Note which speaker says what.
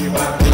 Speaker 1: you